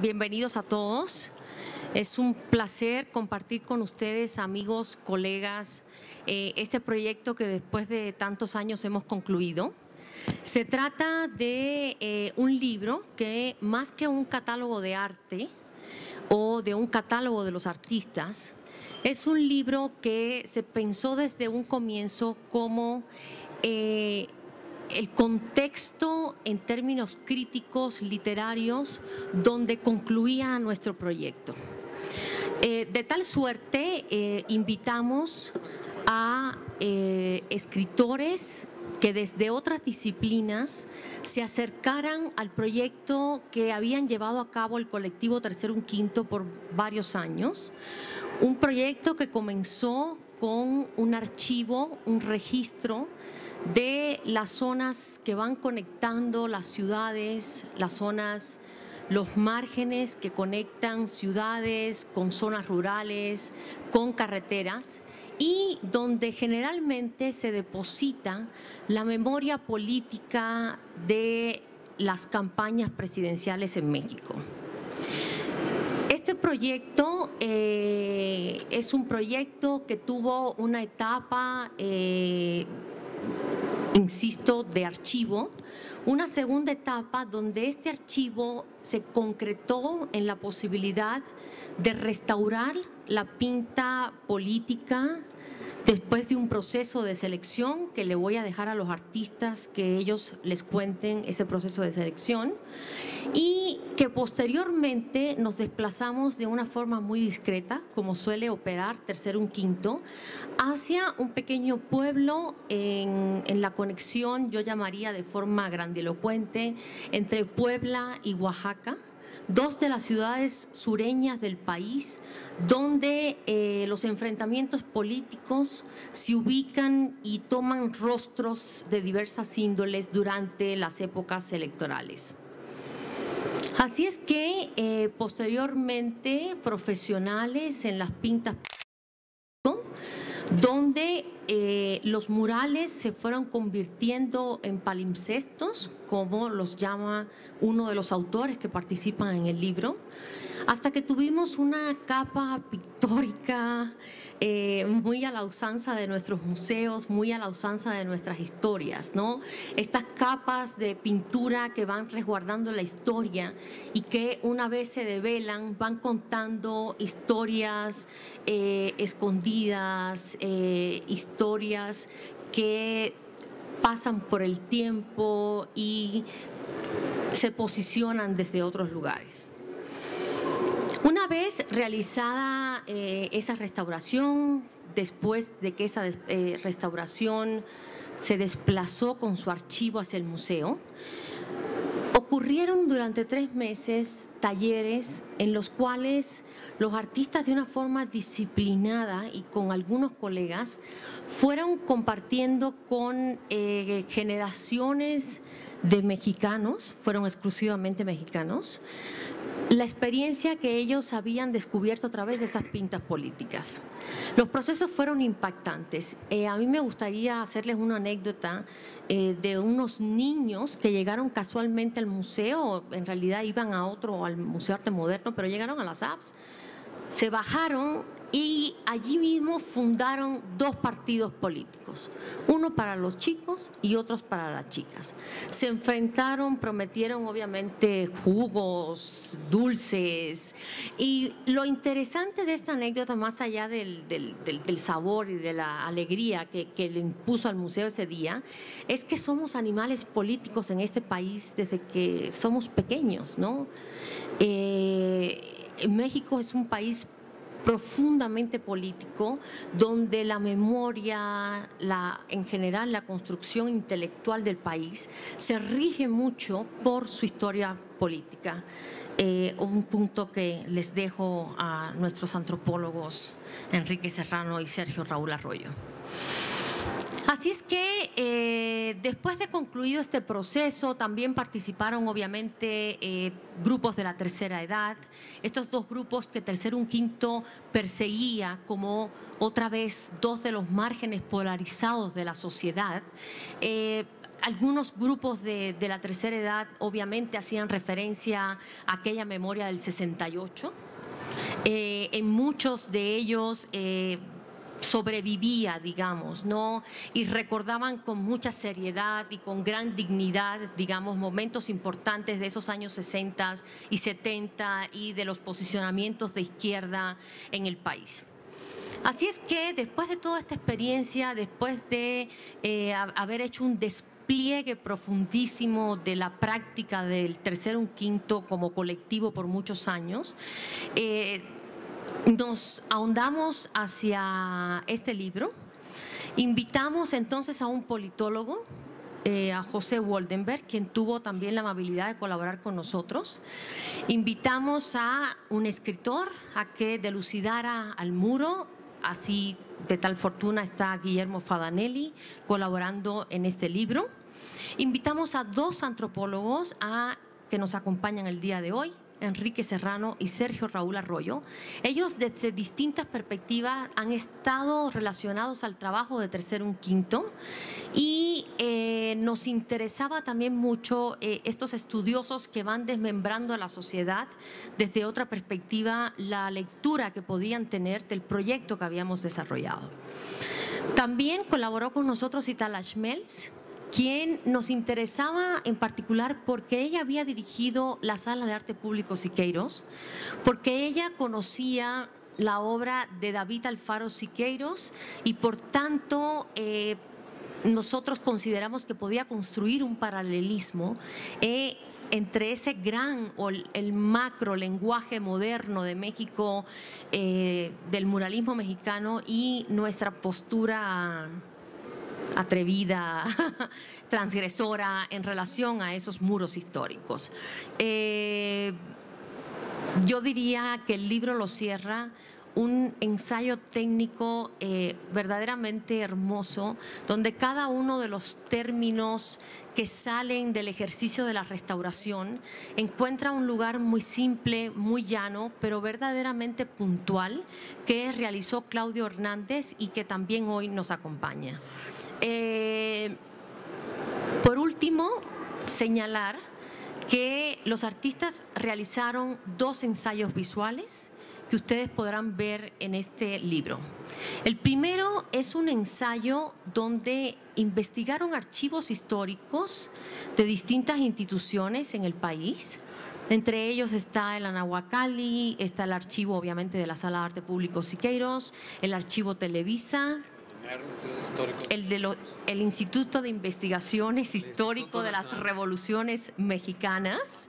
bienvenidos a todos. Es un placer compartir con ustedes, amigos, colegas, eh, este proyecto que después de tantos años hemos concluido. Se trata de eh, un libro que más que un catálogo de arte o de un catálogo de los artistas, es un libro que se pensó desde un comienzo como eh, el contexto en términos críticos, literarios, donde concluía nuestro proyecto. Eh, de tal suerte, eh, invitamos a eh, escritores que desde otras disciplinas se acercaran al proyecto que habían llevado a cabo el colectivo Tercero Un Quinto por varios años. Un proyecto que comenzó con un archivo, un registro de las zonas que van conectando las ciudades, las zonas, los márgenes que conectan ciudades con zonas rurales, con carreteras y donde generalmente se deposita la memoria política de las campañas presidenciales en México. Este proyecto eh, es un proyecto que tuvo una etapa eh, insisto, de archivo, una segunda etapa donde este archivo se concretó en la posibilidad de restaurar la pinta política después de un proceso de selección que le voy a dejar a los artistas que ellos les cuenten ese proceso de selección y que posteriormente nos desplazamos de una forma muy discreta, como suele operar Tercero un Quinto, hacia un pequeño pueblo en, en la conexión, yo llamaría de forma grandilocuente, entre Puebla y Oaxaca dos de las ciudades sureñas del país donde eh, los enfrentamientos políticos se ubican y toman rostros de diversas índoles durante las épocas electorales. Así es que eh, posteriormente profesionales en las pintas donde eh, los murales se fueron convirtiendo en palimpsestos, como los llama uno de los autores que participan en el libro, hasta que tuvimos una capa pictórica eh, muy a la usanza de nuestros museos, muy a la usanza de nuestras historias, ¿no? Estas capas de pintura que van resguardando la historia y que una vez se develan van contando historias eh, escondidas, eh, historias que pasan por el tiempo y se posicionan desde otros lugares. Una vez realizada eh, esa restauración, después de que esa eh, restauración se desplazó con su archivo hacia el museo, ocurrieron durante tres meses talleres en los cuales los artistas de una forma disciplinada y con algunos colegas fueron compartiendo con eh, generaciones de mexicanos, fueron exclusivamente mexicanos, la experiencia que ellos habían descubierto a través de esas pintas políticas. Los procesos fueron impactantes. Eh, a mí me gustaría hacerles una anécdota eh, de unos niños que llegaron casualmente al museo, en realidad iban a otro, al Museo Arte Moderno, pero llegaron a las apps, se bajaron y allí mismo fundaron dos partidos políticos, uno para los chicos y otros para las chicas. Se enfrentaron, prometieron obviamente jugos, dulces y lo interesante de esta anécdota, más allá del, sabor y de la alegría que, le impuso al museo ese día, es que somos animales políticos en este país desde que somos pequeños, ¿no? Eh, México es un país profundamente político, donde la memoria, la, en general la construcción intelectual del país, se rige mucho por su historia política. Eh, un punto que les dejo a nuestros antropólogos Enrique Serrano y Sergio Raúl Arroyo. Así es que eh, después de concluido este proceso, también participaron obviamente eh, grupos de la tercera edad, estos dos grupos que Tercero Un Quinto perseguía como otra vez dos de los márgenes polarizados de la sociedad. Eh, algunos grupos de, la tercera edad obviamente hacían referencia a aquella memoria del 68. Eh, en muchos de ellos sobrevivía, digamos, ¿no? Y recordaban con mucha seriedad y con gran dignidad, digamos, momentos importantes de esos años 60 y 70 y de los posicionamientos de izquierda en el país. Así es que después de toda esta experiencia, después de eh, haber hecho un despliegue profundísimo de la práctica del tercero un quinto como colectivo por muchos años, eh, nos ahondamos hacia este libro. Invitamos entonces a un politólogo, eh, a José Waldenberg, quien tuvo también la amabilidad de colaborar con nosotros. Invitamos a un escritor a que delucidara al muro Así, de tal fortuna, está Guillermo Fadanelli colaborando en este libro. Invitamos a dos antropólogos a que nos acompañan el día de hoy. Enrique Serrano y Sergio Raúl Arroyo. Ellos desde distintas perspectivas han estado relacionados al trabajo de Tercero Un Quinto y eh, nos interesaba también mucho eh, estos estudiosos que van desmembrando a la sociedad desde otra perspectiva la lectura que podían tener del proyecto que habíamos desarrollado. También colaboró con nosotros Itala Schmelz, quien nos interesaba en particular porque ella había dirigido la Sala de Arte Público Siqueiros, porque ella conocía la obra de David Alfaro Siqueiros y por tanto eh, nosotros consideramos que podía construir un paralelismo eh, entre ese gran o el macro lenguaje moderno de México, eh, del muralismo mexicano y nuestra postura atrevida, transgresora en relación a esos muros históricos. Eh, yo diría que el libro lo cierra un ensayo técnico eh, verdaderamente hermoso, donde cada uno de los términos que salen del ejercicio de la restauración encuentra un lugar muy simple, muy llano, pero verdaderamente puntual, que realizó Claudio Hernández y que también hoy nos acompaña. Eh, por último, señalar que los artistas realizaron dos ensayos visuales que ustedes podrán ver en este libro. El primero es un ensayo donde investigaron archivos históricos de distintas instituciones en el país. Entre ellos está el Anahuacalli, está el archivo obviamente de la Sala de Arte Público Siqueiros, el archivo Televisa, el, de el Instituto de Investigaciones Histórico de las Revoluciones Mexicanas.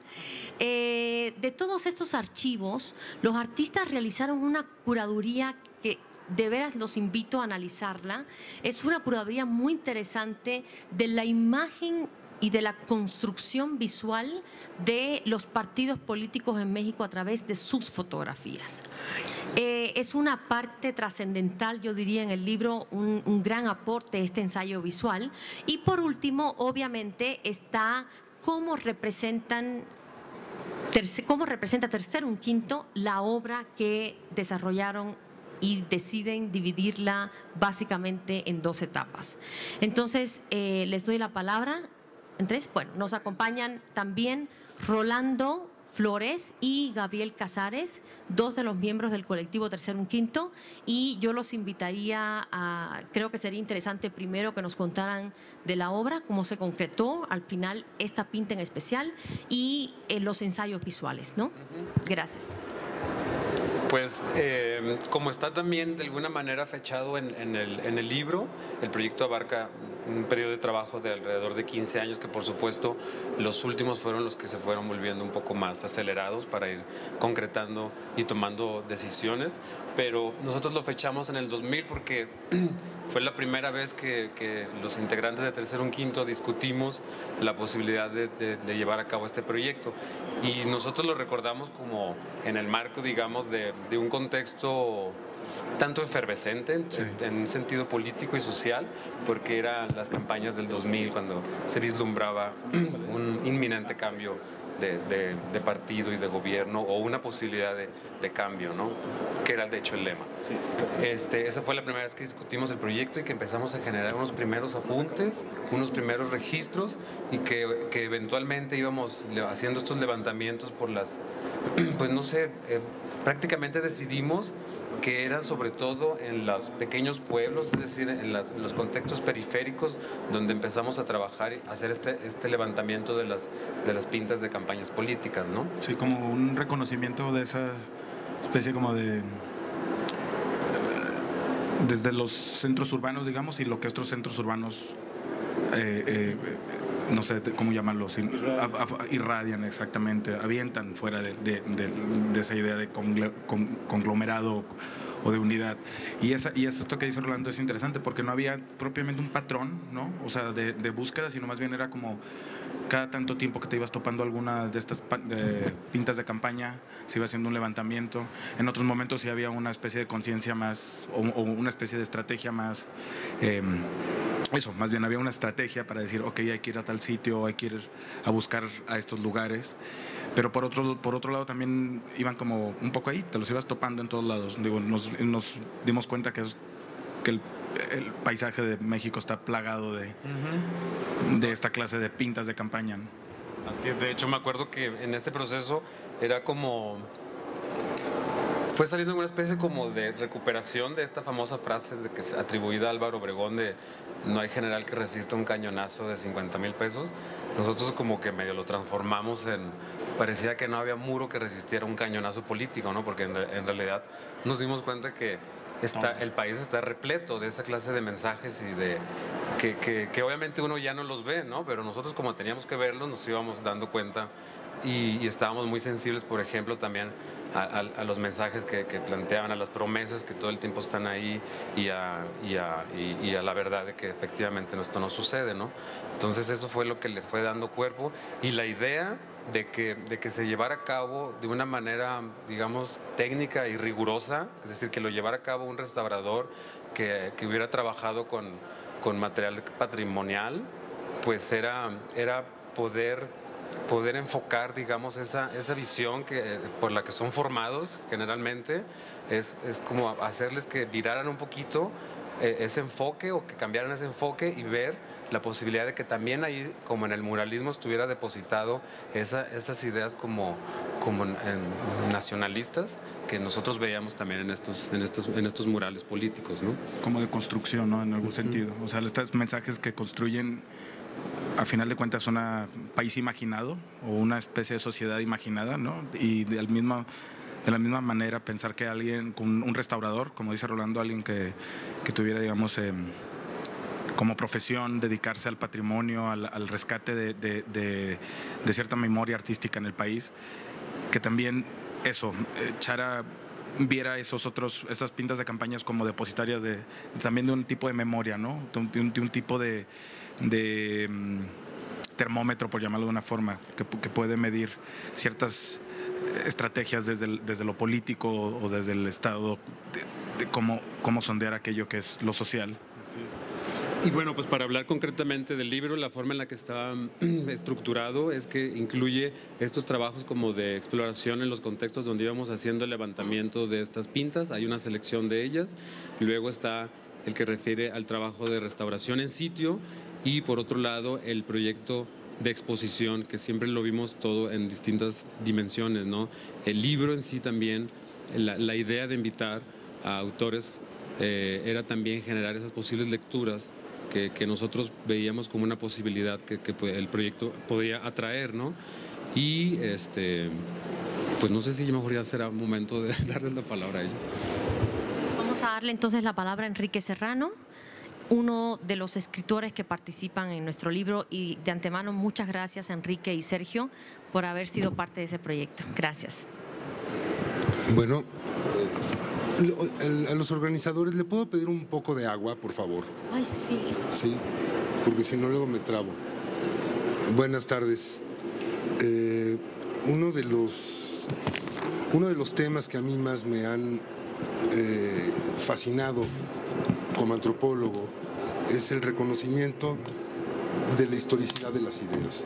Eh, de todos estos archivos, los artistas realizaron una curaduría que de veras los invito a analizarla. Es una curaduría muy interesante de la imagen y de la construcción visual de los partidos políticos en México a través de sus fotografías. Eh, es una parte trascendental, yo diría, en el libro, un, gran aporte este ensayo visual. Y por último, obviamente, está cómo representan cómo representa tercero un quinto la obra que desarrollaron y deciden dividirla básicamente en dos etapas. Entonces, eh, les doy la palabra entonces, bueno, nos acompañan también Rolando Flores y Gabriel Casares, dos de los miembros del colectivo Tercero Un Quinto, y yo los invitaría a, creo que sería interesante primero que nos contaran de la obra, cómo se concretó al final esta pinta en especial y eh, los ensayos visuales, ¿no? Gracias. Pues eh, como está también de alguna manera fechado en, el, en el libro, el proyecto abarca un periodo de trabajo de alrededor de 15 años que por supuesto los últimos fueron los que se fueron volviendo un poco más acelerados para ir concretando y tomando decisiones, pero nosotros lo fechamos en el 2000 porque fue la primera vez que, los integrantes de Tercero Un Quinto discutimos la posibilidad de, llevar a cabo este proyecto. Y nosotros lo recordamos como en el marco, digamos, de, de un contexto tanto efervescente en, un sentido político y social, porque eran las campañas del 2000 cuando se vislumbraba un inminente cambio de, partido y de gobierno o una posibilidad de, cambio, ¿no? que era de hecho el lema. Este, esa fue la primera vez que discutimos el proyecto y que empezamos a generar unos primeros apuntes, unos primeros registros y que, que eventualmente íbamos haciendo estos levantamientos por las, pues no sé, eh, prácticamente decidimos que eran sobre todo en los pequeños pueblos, es decir, en, los contextos periféricos, donde empezamos a trabajar y hacer este, este levantamiento de las, de las pintas de campañas políticas, ¿no? Sí, como un reconocimiento de esa especie como de desde los centros urbanos, digamos, y lo que estos centros urbanos eh, eh, no sé cómo llamarlo, irradian exactamente, avientan fuera de, esa idea de conglomerado o de unidad. Y, esa, y esto que dice Rolando es interesante porque no había propiamente un patrón, ¿no? O sea, de, búsqueda, sino más bien era como cada tanto tiempo que te ibas topando alguna de estas pintas de campaña, se iba haciendo un levantamiento. En otros momentos sí había una especie de conciencia más, o, una especie de estrategia más... Em, eso, más bien había una estrategia para decir, ok, hay que ir a tal sitio, hay que ir a buscar a estos lugares. Pero por otro, por otro lado también iban como un poco ahí, te los ibas topando en todos lados. Digo, nos, dimos cuenta que, es, que el, paisaje de México está plagado de, de esta clase de pintas de campaña. Así es, de hecho me acuerdo que en este proceso era como fue saliendo una especie como de recuperación de esta famosa frase de que es atribuida a Álvaro Obregón de no hay general que resista un cañonazo de 50 mil pesos. Nosotros como que medio lo transformamos en, parecía que no había muro que resistiera un cañonazo político, ¿no? Porque en, realidad nos dimos cuenta que está, el país está repleto de esa clase de mensajes y de que, que, obviamente uno ya no los ve, ¿no? Pero nosotros como teníamos que verlos nos íbamos dando cuenta y, y estábamos muy sensibles, por ejemplo, también a, los mensajes que, planteaban, a las promesas que todo el tiempo están ahí y a, la verdad de que efectivamente esto no sucede, ¿no? Entonces eso fue lo que le fue dando cuerpo y la idea de que, se llevara a cabo de una manera, digamos, técnica y rigurosa, es decir, que lo llevara a cabo un restaurador que, hubiera trabajado con, material patrimonial, pues era poder poder enfocar, digamos, esa, esa visión que, por la que son formados generalmente, es, es como hacerles que viraran un poquito eh, ese enfoque o que cambiaran ese enfoque y ver la posibilidad de que también ahí, como en el muralismo, estuviera depositado esa, esas ideas como, como nacionalistas que nosotros veíamos también en estos, en estos, en estos murales políticos, ¿no? Como de construcción, ¿no? En algún sentido. O sea, estos mensajes que construyen a final de cuentas un país imaginado o una especie de sociedad imaginada, ¿no? Y de, mismo, de la misma manera pensar que alguien, un restaurador, como dice Rolando, alguien que, tuviera, digamos, em, como profesión dedicarse al patrimonio, al, rescate de, cierta memoria artística en el país, que también eso, Chara viera esos otros, esas pintas de campañas como depositarias de también de un tipo de memoria, ¿no? de un tipo de de mm, termómetro, por llamarlo de una forma, que, puede medir ciertas estrategias desde, desde lo político o desde el Estado, de, cómo, cómo sondear aquello que es lo social. Y bueno, pues para hablar concretamente del libro, la forma en la que está mm, estructurado es que incluye estos trabajos como de exploración en los contextos donde íbamos haciendo el levantamiento de estas pintas, hay una selección de ellas, luego está el que refiere al trabajo de restauración en sitio y por otro lado el proyecto de exposición, que siempre lo vimos todo en distintas dimensiones, ¿no? El libro en sí también, la, idea de invitar a autores eh, era también generar esas posibles lecturas que, que, nosotros veíamos como una posibilidad que, que, el proyecto podía atraer, ¿no? Y este, pues no sé si mejor ya será momento de darles la palabra a ellos. Vamos a darle entonces la palabra a Enrique Serrano uno de los escritores que participan en nuestro libro y de antemano muchas gracias Enrique y Sergio por haber sido parte de ese proyecto. Gracias. Bueno, eh, a los organizadores, ¿le puedo pedir un poco de agua, por favor? Ay, sí. Sí, porque si no luego me trabo. Buenas tardes. Eh, uno de los uno de los temas que a mí más me han eh, fascinado como antropólogo es el reconocimiento de la historicidad de las ideas.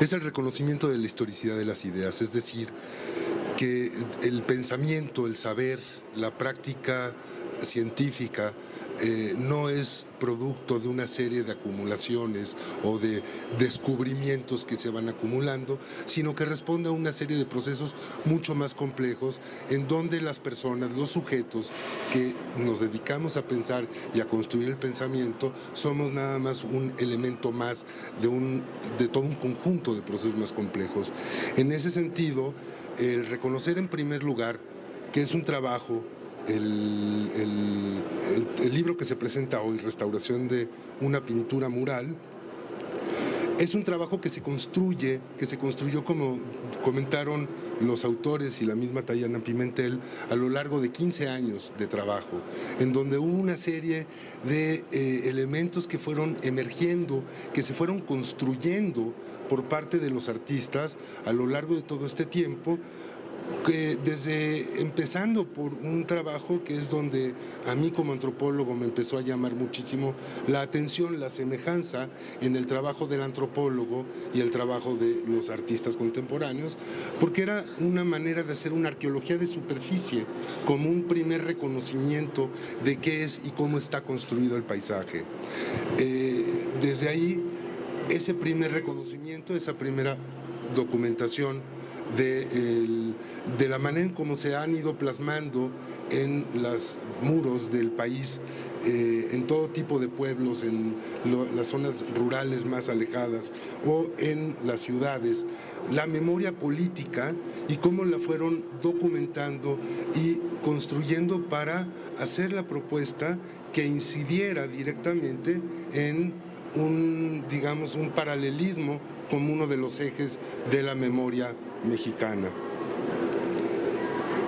es el reconocimiento de la historicidad de las ideas, es decir, que el pensamiento, el saber, la práctica científica eh, no es producto de una serie de acumulaciones o de descubrimientos que se van acumulando, sino que responde a una serie de procesos mucho más complejos en donde las personas, los sujetos que nos dedicamos a pensar y a construir el pensamiento, somos nada más un elemento más de, un, de todo un conjunto de procesos más complejos. En ese sentido, el reconocer en primer lugar que es un trabajo el, libro que se presenta hoy, Restauración de una pintura mural, es un trabajo que se construye, que se construyó como comentaron los autores y la misma Tayana Pimentel a lo largo de 15 años de trabajo, en donde hubo una serie de eh, elementos que fueron emergiendo, que se fueron construyendo por parte de los artistas a lo largo de todo este tiempo que desde empezando por un trabajo que es donde a mí como antropólogo me empezó a llamar muchísimo la atención, la semejanza en el trabajo del antropólogo y el trabajo de los artistas contemporáneos, porque era una manera de hacer una arqueología de superficie, como un primer reconocimiento de qué es y cómo está construido el paisaje. Eh, desde ahí, ese primer reconocimiento, esa primera documentación, de, de la manera en cómo se han ido plasmando en los muros del país eh, en todo tipo de pueblos, en las zonas rurales más alejadas o en las ciudades, la memoria política y cómo la fueron documentando y construyendo para hacer la propuesta que incidiera directamente en un, digamos, un paralelismo como uno de los ejes de la memoria mexicana.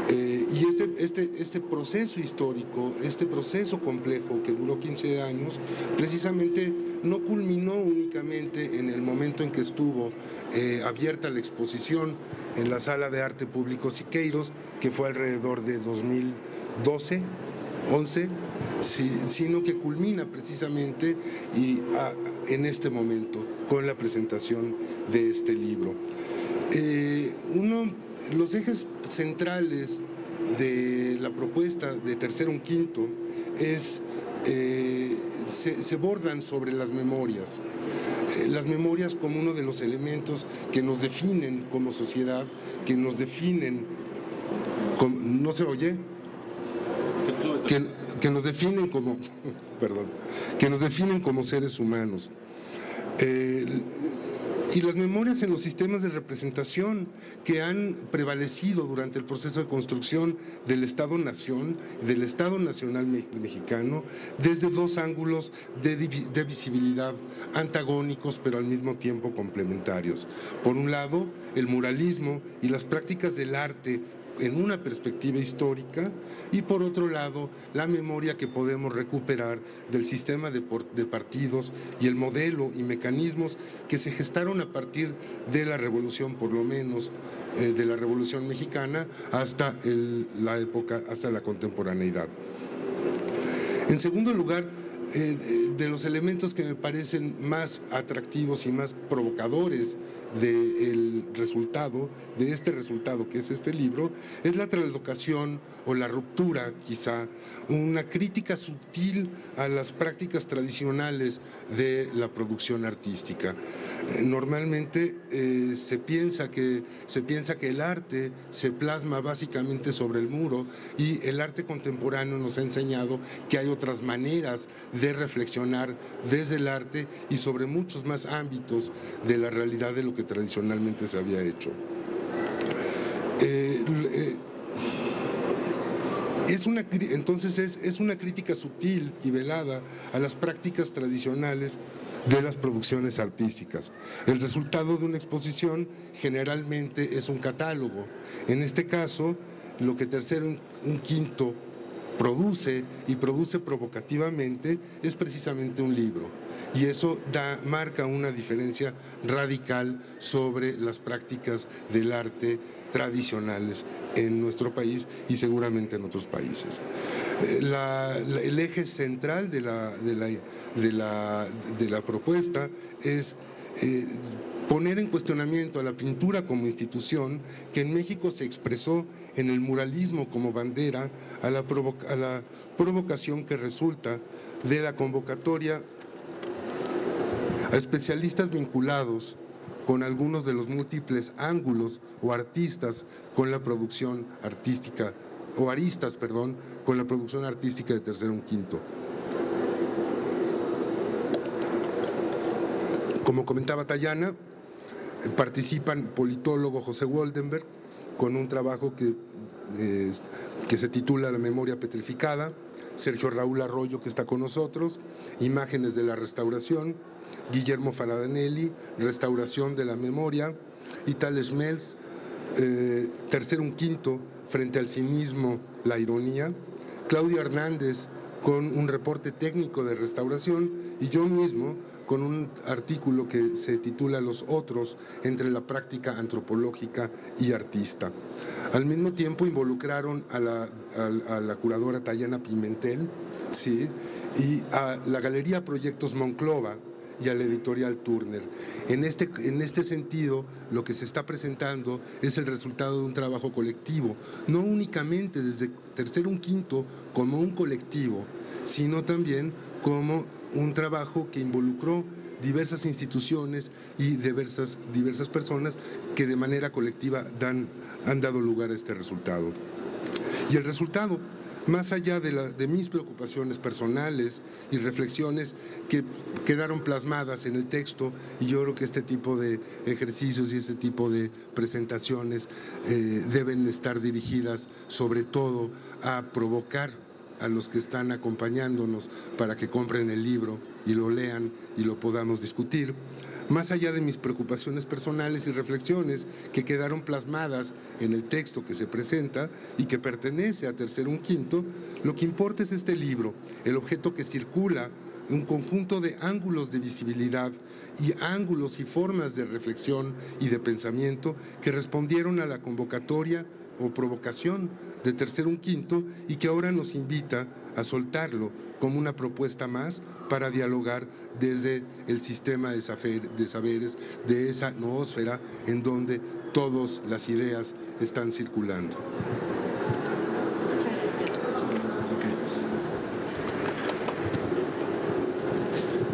Eh, y este, este, este proceso histórico, este proceso complejo que duró 15 años, precisamente no culminó únicamente en el momento en que estuvo eh, abierta la exposición en la Sala de Arte Público Siqueiros, que fue alrededor de 2012, 11, sino que culmina precisamente y, en este momento con la presentación de este libro. Eh, uno, los ejes centrales de la propuesta de tercero un quinto es, eh, se, bordan sobre las memorias. Eh, las memorias como uno de los elementos que nos definen como sociedad, que nos definen, ¿no se oye? Que, nos definen como, perdón, que nos definen como seres humanos y las memorias en los sistemas de representación que han prevalecido durante el proceso de construcción del Estado-Nación, del Estado Nacional Mexicano, desde dos ángulos de, de visibilidad antagónicos pero al mismo tiempo complementarios. Por un lado, el muralismo y las prácticas del arte en una perspectiva histórica y por otro lado la memoria que podemos recuperar del sistema de, partidos y el modelo y mecanismos que se gestaron a partir de la revolución, por lo menos eh, de la revolución mexicana hasta la época, hasta la contemporaneidad. En segundo lugar, eh, de los elementos que me parecen más atractivos y más provocadores del resultado, de este resultado que es este libro, es la traslocación o la ruptura quizá, una crítica sutil a las prácticas tradicionales de la producción artística. Eh, normalmente eh, se, piensa que, se piensa que el arte se plasma básicamente sobre el muro y el arte contemporáneo nos ha enseñado que hay otras maneras de reflexionar desde el arte y sobre muchos más ámbitos de la realidad de lo que tradicionalmente se había hecho. Eh, es una, entonces es, es una crítica sutil y velada a las prácticas tradicionales de las producciones artísticas. El resultado de una exposición generalmente es un catálogo. En este caso, lo que tercero un quinto produce y produce provocativamente es precisamente un libro. Y eso marca una diferencia radical sobre las prácticas del arte tradicionales en nuestro país y seguramente en otros países. Eh, el eje central de la, propuesta es eh, poner en cuestionamiento a la pintura como institución que en México se expresó en el muralismo como bandera a la, provocación que resulta de la convocatoria a especialistas vinculados con algunos de los múltiples ángulos o artistas con la producción artística, o aristas, perdón, con la producción artística de tercero un quinto. Como comentaba Tayana, participan politólogo José Woldenberg con un trabajo que, que se titula La memoria petrificada, Sergio Raúl Arroyo que está con nosotros, Imágenes de la restauración, Guillermo Faradanelli, Restauración de la memoria, y Tal Schmelz, eh, tercero un quinto, frente al cinismo, la ironía, Claudio Hernández con un reporte técnico de restauración y yo mismo con un artículo que se titula Los otros entre la práctica antropológica y artista. Al mismo tiempo involucraron a la, curadora Tayana Pimentel ¿sí? y a la Galería Proyectos Monclova, y a la editorial Turner. En este, en este sentido, lo que se está presentando es el resultado de un trabajo colectivo, no únicamente desde tercero un quinto como un colectivo, sino también como un trabajo que involucró diversas instituciones y diversas, diversas personas que de manera colectiva han dado lugar a este resultado. Y el resultado, más allá de, mis preocupaciones personales y reflexiones que quedaron plasmadas en el texto, y yo creo que este tipo de ejercicios y este tipo de presentaciones eh, deben estar dirigidas sobre todo a provocar a los que están acompañándonos para que compren el libro y lo lean y lo podamos discutir, más allá de mis preocupaciones personales y reflexiones que quedaron plasmadas en el texto que se presenta y que pertenece a Tercero un Quinto, lo que importa es este libro, el objeto que circula, un conjunto de ángulos de visibilidad y ángulos y formas de reflexión y de pensamiento que respondieron a la convocatoria o provocación de tercero un quinto y que ahora nos invita a soltarlo como una propuesta más para dialogar desde el sistema de, saberes, de esa noósfera en donde todas las ideas están circulando.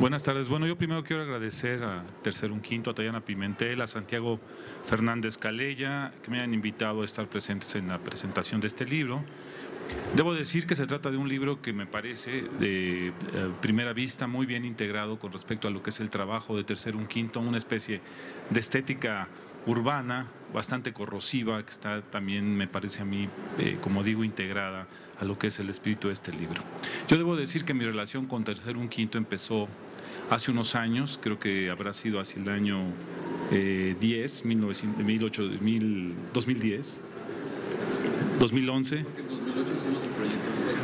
Buenas tardes. Bueno, yo primero quiero agradecer a Tercero Un Quinto, a Tayana Pimentel, a Santiago Fernández Calella, que me han invitado a estar presentes en la presentación de este libro. Debo decir que se trata de un libro que me parece de eh, primera vista muy bien integrado con respecto a lo que es el trabajo de Tercero Un Quinto, una especie de estética urbana bastante corrosiva que está también, me parece a mí, eh, como digo, integrada a lo que es el espíritu de este libro. Yo debo decir que mi relación con Tercero Un Quinto empezó hace unos años, creo que habrá sido hacia el año 10, 2010, 2011.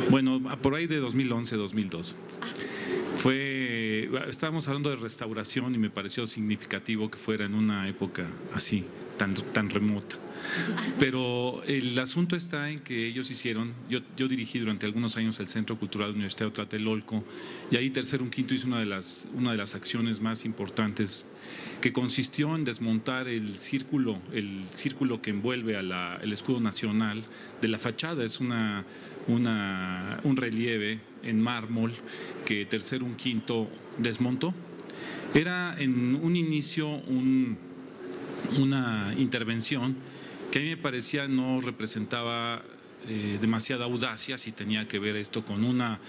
Bueno, por ahí de 2011, 2012. Fue, estábamos hablando de restauración y me pareció significativo que fuera en una época así, tan, tan remota. Pero el asunto está en que ellos hicieron, yo, yo dirigí durante algunos años el Centro Cultural Universitario Tlatelolco y ahí Tercero Un Quinto hizo una de, las, una de las acciones más importantes que consistió en desmontar el círculo, el círculo que envuelve al escudo nacional de la fachada. Es una, una, un relieve en mármol que Tercero Un Quinto desmontó. Era en un inicio un, una intervención que a mí me parecía no representaba eh, demasiada audacia si tenía que ver esto con una,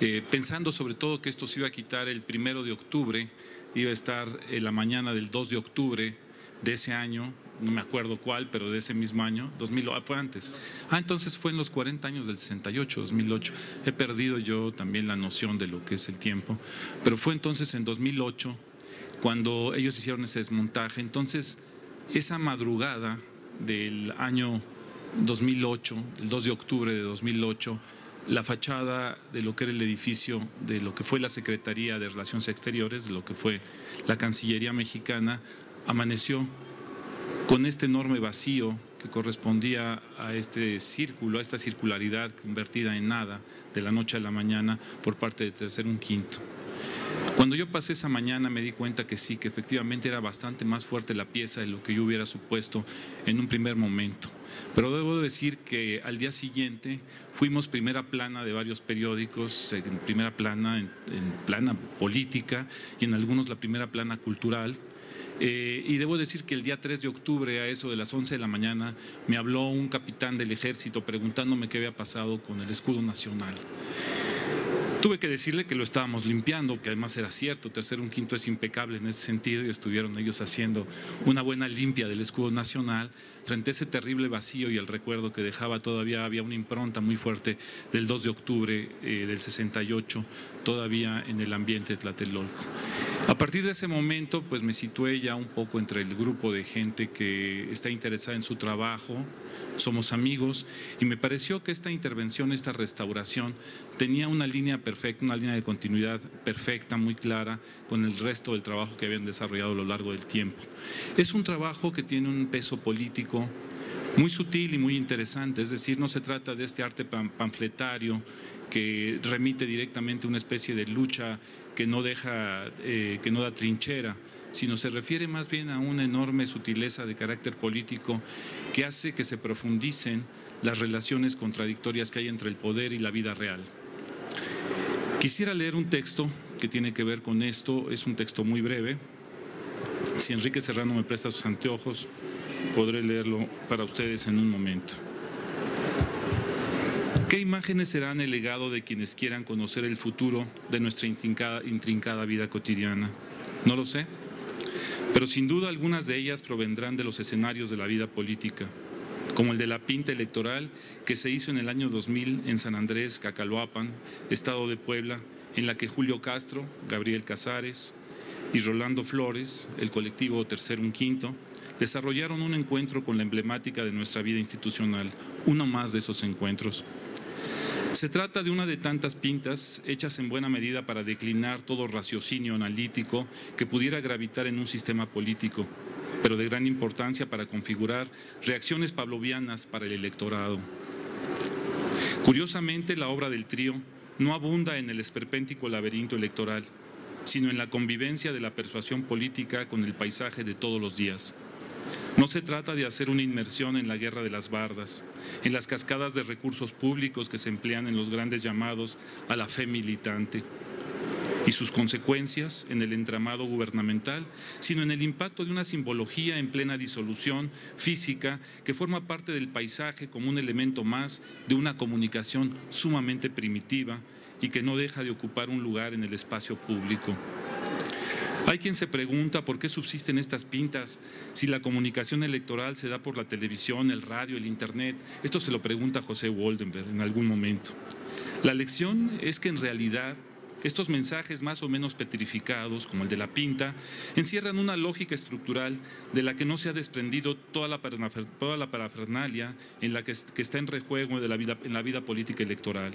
eh, pensando sobre todo que esto se iba a quitar el primero de octubre, iba a estar en la mañana del 2 de octubre de ese año, no me acuerdo cuál, pero de ese mismo año, 2000, ah, fue antes. Ah, entonces fue en los 40 años del 68, 2008. He perdido yo también la noción de lo que es el tiempo, pero fue entonces en 2008 cuando ellos hicieron ese desmontaje. Entonces, esa madrugada del año 2008, el 2 de octubre de 2008, la fachada de lo que era el edificio de lo que fue la Secretaría de Relaciones Exteriores, de lo que fue la Cancillería mexicana, amaneció con este enorme vacío que correspondía a este círculo, a esta circularidad convertida en nada de la noche a la mañana por parte de Tercer Un Quinto. Cuando yo pasé esa mañana me di cuenta que sí, que efectivamente era bastante más fuerte la pieza de lo que yo hubiera supuesto en un primer momento. Pero debo decir que al día siguiente fuimos primera plana de varios periódicos, en primera plana, en, plana política y en algunos la primera plana cultural. Eh, y debo decir que el día 3 de octubre, a eso de las 11 de la mañana, me habló un capitán del ejército preguntándome qué había pasado con el escudo nacional. Tuve que decirle que lo estábamos limpiando, que además era cierto, tercero un quinto es impecable en ese sentido y estuvieron ellos haciendo una buena limpia del escudo nacional frente a ese terrible vacío y el recuerdo que dejaba todavía había una impronta muy fuerte del 2 de octubre eh, del 68 todavía en el ambiente de Tlatelolco. A partir de ese momento pues me situé ya un poco entre el grupo de gente que está interesada en su trabajo, somos amigos y me pareció que esta intervención, esta restauración tenía una línea perfecta, una línea de continuidad perfecta, muy clara con el resto del trabajo que habían desarrollado a lo largo del tiempo. Es un trabajo que tiene un peso político muy sutil y muy interesante, es decir, no se trata de este arte panfletario que remite directamente a una especie de lucha que no deja, eh, que no da trinchera, sino se refiere más bien a una enorme sutileza de carácter político que hace que se profundicen las relaciones contradictorias que hay entre el poder y la vida real. Quisiera leer un texto que tiene que ver con esto, es un texto muy breve. Si Enrique Serrano me presta sus anteojos, podré leerlo para ustedes en un momento. ¿Qué imágenes serán el legado de quienes quieran conocer el futuro de nuestra intrincada, vida cotidiana? No lo sé pero sin duda algunas de ellas provendrán de los escenarios de la vida política, como el de la pinta electoral que se hizo en el año 2000 en San Andrés, Cacaloapan, Estado de Puebla, en la que Julio Castro, Gabriel Casares y Rolando Flores, el colectivo Tercero Un Quinto, desarrollaron un encuentro con la emblemática de nuestra vida institucional, uno más de esos encuentros. Se trata de una de tantas pintas hechas en buena medida para declinar todo raciocinio analítico que pudiera gravitar en un sistema político, pero de gran importancia para configurar reacciones pavlovianas para el electorado. Curiosamente, la obra del trío no abunda en el esperpéntico laberinto electoral, sino en la convivencia de la persuasión política con el paisaje de todos los días. No se trata de hacer una inmersión en la guerra de las bardas, en las cascadas de recursos públicos que se emplean en los grandes llamados a la fe militante y sus consecuencias en el entramado gubernamental, sino en el impacto de una simbología en plena disolución física que forma parte del paisaje como un elemento más de una comunicación sumamente primitiva y que no deja de ocupar un lugar en el espacio público. Hay quien se pregunta por qué subsisten estas pintas si la comunicación electoral se da por la televisión, el radio, el internet. Esto se lo pregunta José Waldenberg en algún momento. La lección es que en realidad estos mensajes más o menos petrificados, como el de la pinta, encierran una lógica estructural de la que no se ha desprendido toda la, parafernalia en la que, está en rejuego de la vida, en la vida política electoral.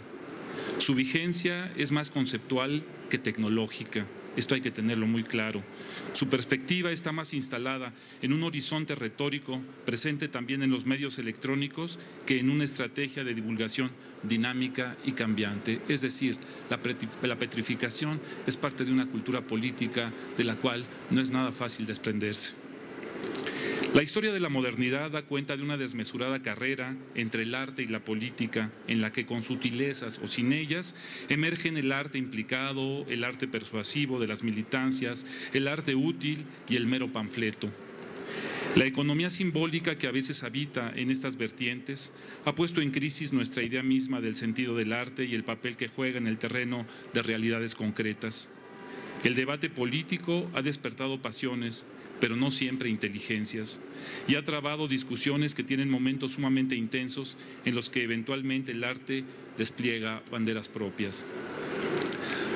Su vigencia es más conceptual que tecnológica. Esto hay que tenerlo muy claro. Su perspectiva está más instalada en un horizonte retórico presente también en los medios electrónicos que en una estrategia de divulgación dinámica y cambiante. Es decir, la petrificación es parte de una cultura política de la cual no es nada fácil desprenderse. La historia de la modernidad da cuenta de una desmesurada carrera entre el arte y la política, en la que con sutilezas o sin ellas emergen el arte implicado, el arte persuasivo de las militancias, el arte útil y el mero panfleto. La economía simbólica que a veces habita en estas vertientes ha puesto en crisis nuestra idea misma del sentido del arte y el papel que juega en el terreno de realidades concretas. El debate político ha despertado pasiones pero no siempre inteligencias, y ha trabado discusiones que tienen momentos sumamente intensos en los que eventualmente el arte despliega banderas propias.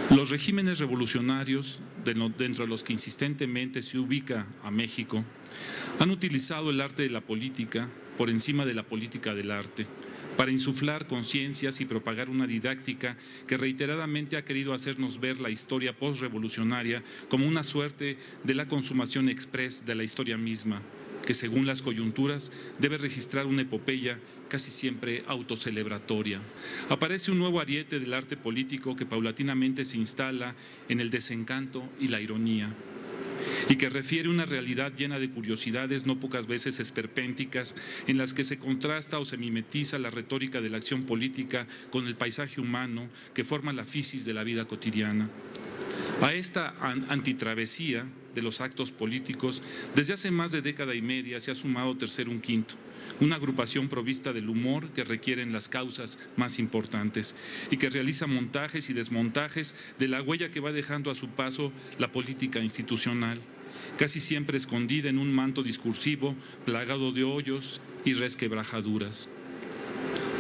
Los regímenes revolucionarios, dentro de los que insistentemente se ubica a México, han utilizado el arte de la política por encima de la política del arte para insuflar conciencias y propagar una didáctica que reiteradamente ha querido hacernos ver la historia postrevolucionaria como una suerte de la consumación express de la historia misma, que según las coyunturas debe registrar una epopeya casi siempre autocelebratoria. Aparece un nuevo ariete del arte político que paulatinamente se instala en el desencanto y la ironía y que refiere una realidad llena de curiosidades no pocas veces esperpénticas en las que se contrasta o se mimetiza la retórica de la acción política con el paisaje humano que forma la fisis de la vida cotidiana. A esta antitravesía de los actos políticos, desde hace más de década y media se ha sumado Tercer Un Quinto, una agrupación provista del humor que requieren las causas más importantes y que realiza montajes y desmontajes de la huella que va dejando a su paso la política institucional, casi siempre escondida en un manto discursivo plagado de hoyos y resquebrajaduras.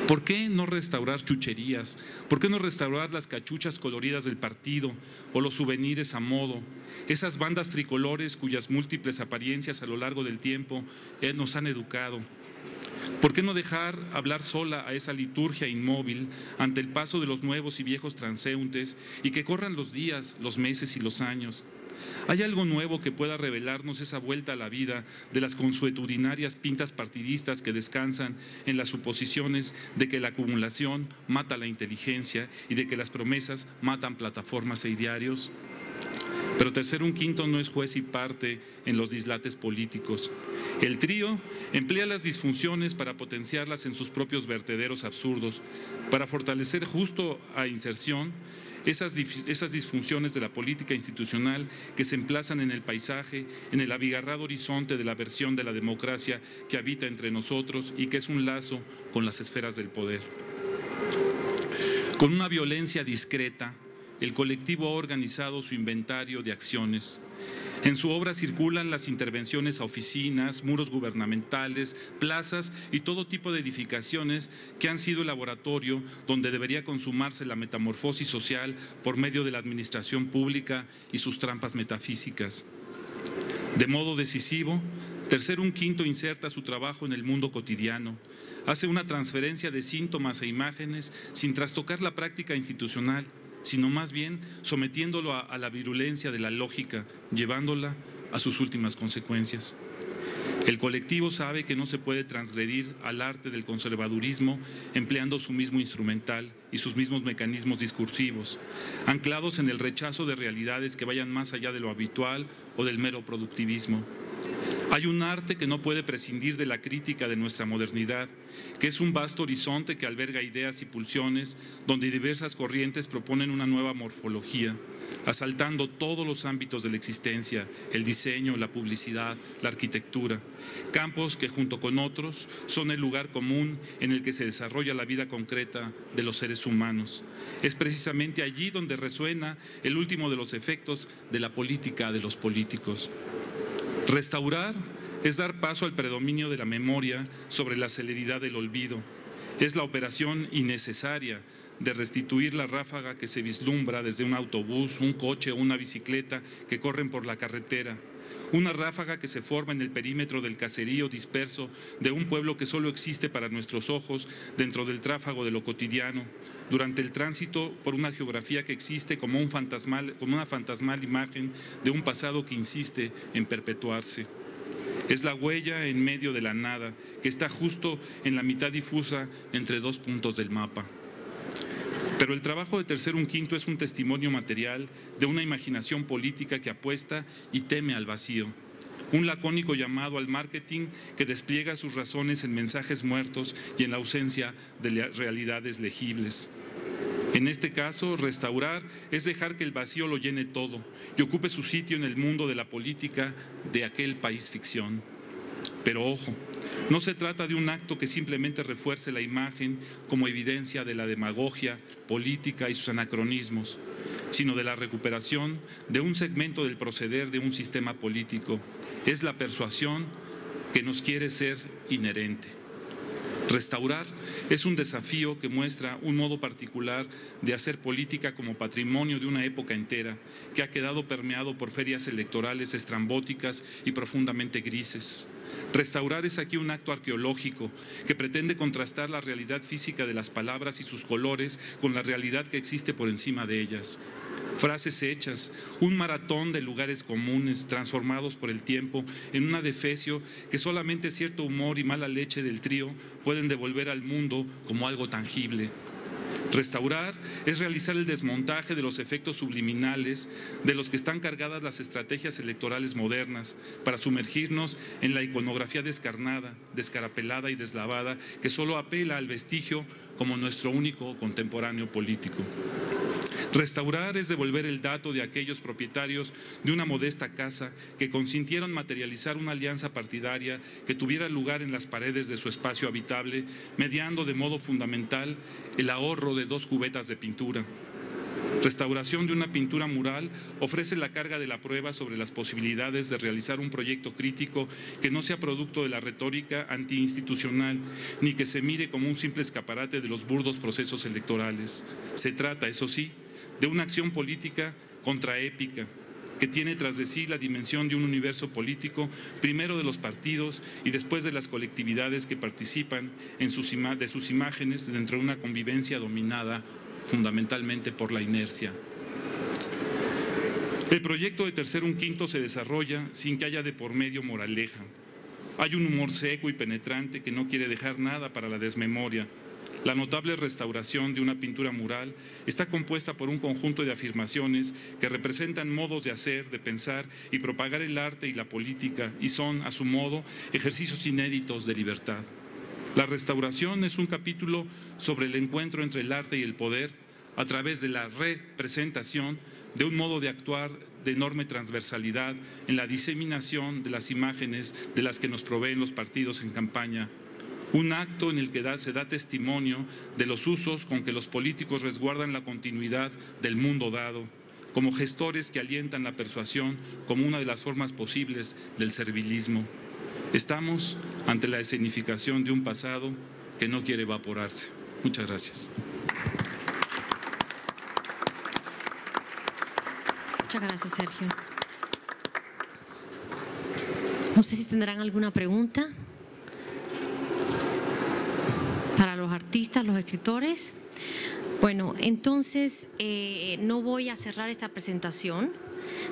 ¿Por qué no restaurar chucherías? ¿Por qué no restaurar las cachuchas coloridas del partido o los souvenirs a modo? Esas bandas tricolores cuyas múltiples apariencias a lo largo del tiempo eh, nos han educado. ¿Por qué no dejar hablar sola a esa liturgia inmóvil ante el paso de los nuevos y viejos transeúntes y que corran los días, los meses y los años? ¿Hay algo nuevo que pueda revelarnos esa vuelta a la vida de las consuetudinarias pintas partidistas que descansan en las suposiciones de que la acumulación mata la inteligencia y de que las promesas matan plataformas e idearios? Pero tercero un quinto no es juez y parte en los dislates políticos. El trío emplea las disfunciones para potenciarlas en sus propios vertederos absurdos, para fortalecer justo a inserción esas, esas disfunciones de la política institucional que se emplazan en el paisaje, en el abigarrado horizonte de la versión de la democracia que habita entre nosotros y que es un lazo con las esferas del poder. Con una violencia discreta, el colectivo ha organizado su inventario de acciones. En su obra circulan las intervenciones a oficinas, muros gubernamentales, plazas y todo tipo de edificaciones que han sido el laboratorio donde debería consumarse la metamorfosis social por medio de la administración pública y sus trampas metafísicas. De modo decisivo, Tercer un quinto inserta su trabajo en el mundo cotidiano, hace una transferencia de síntomas e imágenes sin trastocar la práctica institucional sino más bien sometiéndolo a, la virulencia de la lógica, llevándola a sus últimas consecuencias. El colectivo sabe que no se puede transgredir al arte del conservadurismo empleando su mismo instrumental y sus mismos mecanismos discursivos, anclados en el rechazo de realidades que vayan más allá de lo habitual o del mero productivismo. Hay un arte que no puede prescindir de la crítica de nuestra modernidad, que es un vasto horizonte que alberga ideas y pulsiones donde diversas corrientes proponen una nueva morfología, asaltando todos los ámbitos de la existencia, el diseño, la publicidad, la arquitectura, campos que junto con otros son el lugar común en el que se desarrolla la vida concreta de los seres humanos. Es precisamente allí donde resuena el último de los efectos de la política de los políticos. Restaurar es dar paso al predominio de la memoria sobre la celeridad del olvido. Es la operación innecesaria de restituir la ráfaga que se vislumbra desde un autobús, un coche o una bicicleta que corren por la carretera. Una ráfaga que se forma en el perímetro del caserío disperso de un pueblo que solo existe para nuestros ojos dentro del tráfago de lo cotidiano, durante el tránsito por una geografía que existe como, un fantasmal, como una fantasmal imagen de un pasado que insiste en perpetuarse. Es la huella en medio de la nada, que está justo en la mitad difusa entre dos puntos del mapa. Pero el trabajo de Tercer Un Quinto es un testimonio material de una imaginación política que apuesta y teme al vacío. Un lacónico llamado al marketing que despliega sus razones en mensajes muertos y en la ausencia de realidades legibles. En este caso, restaurar es dejar que el vacío lo llene todo y ocupe su sitio en el mundo de la política de aquel país ficción. Pero ojo, no se trata de un acto que simplemente refuerce la imagen como evidencia de la demagogia política y sus anacronismos, sino de la recuperación de un segmento del proceder de un sistema político. Es la persuasión que nos quiere ser inherente. Restaurar es un desafío que muestra un modo particular de hacer política como patrimonio de una época entera, que ha quedado permeado por ferias electorales estrambóticas y profundamente grises. Restaurar es aquí un acto arqueológico que pretende contrastar la realidad física de las palabras y sus colores con la realidad que existe por encima de ellas. frases hechas, un maratón de lugares comunes transformados por el tiempo en un adefesio que solamente cierto humor y mala leche del trío pueden devolver al mundo como algo tangible. Restaurar es realizar el desmontaje de los efectos subliminales de los que están cargadas las estrategias electorales modernas para sumergirnos en la iconografía descarnada, descarapelada y deslavada que solo apela al vestigio como nuestro único contemporáneo político. Restaurar es devolver el dato de aquellos propietarios de una modesta casa que consintieron materializar una alianza partidaria que tuviera lugar en las paredes de su espacio habitable, mediando de modo fundamental el ahorro de dos cubetas de pintura. Restauración de una pintura mural ofrece la carga de la prueba sobre las posibilidades de realizar un proyecto crítico que no sea producto de la retórica antiinstitucional, ni que se mire como un simple escaparate de los burdos procesos electorales. Se trata, eso sí, de una acción política contraépica que tiene tras de sí la dimensión de un universo político, primero de los partidos y después de las colectividades que participan en sus de sus imágenes dentro de una convivencia dominada fundamentalmente por la inercia. El proyecto de Tercer Un Quinto se desarrolla sin que haya de por medio moraleja. Hay un humor seco y penetrante que no quiere dejar nada para la desmemoria, la notable restauración de una pintura mural está compuesta por un conjunto de afirmaciones que representan modos de hacer, de pensar y propagar el arte y la política y son, a su modo, ejercicios inéditos de libertad. La restauración es un capítulo sobre el encuentro entre el arte y el poder a través de la representación de un modo de actuar de enorme transversalidad en la diseminación de las imágenes de las que nos proveen los partidos en campaña un acto en el que se da testimonio de los usos con que los políticos resguardan la continuidad del mundo dado, como gestores que alientan la persuasión como una de las formas posibles del servilismo. Estamos ante la escenificación de un pasado que no quiere evaporarse. Muchas gracias. Muchas gracias, Sergio. No sé si tendrán alguna pregunta artistas, los escritores. Bueno, entonces eh, no voy a cerrar esta presentación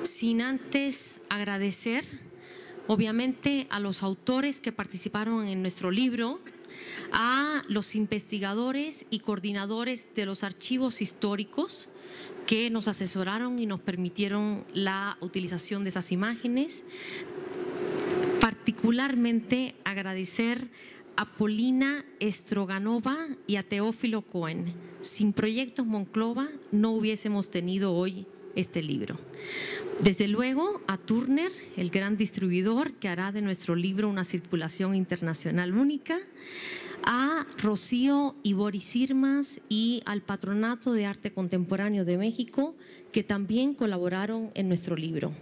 sin antes agradecer, obviamente, a los autores que participaron en nuestro libro, a los investigadores y coordinadores de los archivos históricos que nos asesoraron y nos permitieron la utilización de esas imágenes. Particularmente agradecer a Polina Estroganova y a Teófilo Cohen. Sin Proyectos Monclova no hubiésemos tenido hoy este libro. Desde luego a Turner, el gran distribuidor que hará de nuestro libro una circulación internacional única, a Rocío y Boris Irmas y al Patronato de Arte Contemporáneo de México, que también colaboraron en nuestro libro.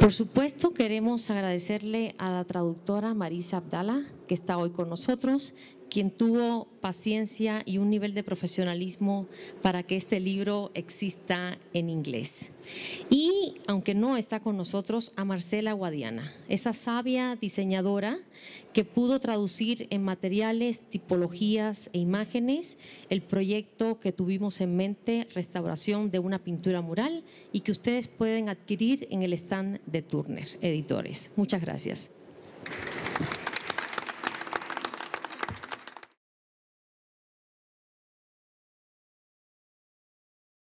Por supuesto, queremos agradecerle a la traductora Marisa Abdala, que está hoy con nosotros, quien tuvo paciencia y un nivel de profesionalismo para que este libro exista en inglés. Y, aunque no está con nosotros, a Marcela Guadiana, esa sabia diseñadora que pudo traducir en materiales, tipologías e imágenes el proyecto que tuvimos en mente, restauración de una pintura mural, y que ustedes pueden adquirir en el stand de Turner Editores. Muchas gracias.